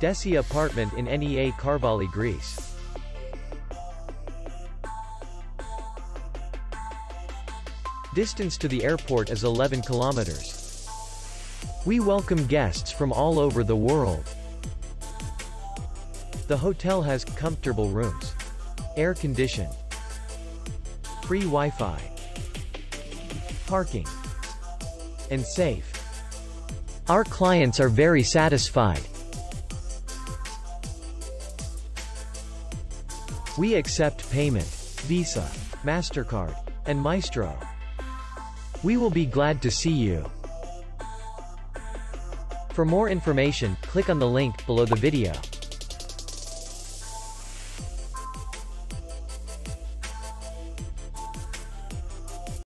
Dessi apartment in Nea Karvali, Greece. Distance to the airport is 11 kilometers. We welcome guests from all over the world. The hotel has comfortable rooms, air condition, free Wi-Fi, parking, and safe. Our clients are very satisfied. We accept payment, Visa, MasterCard, and Maestro. We will be glad to see you. For more information, click on the link below the video.